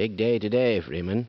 Big day today, Freeman.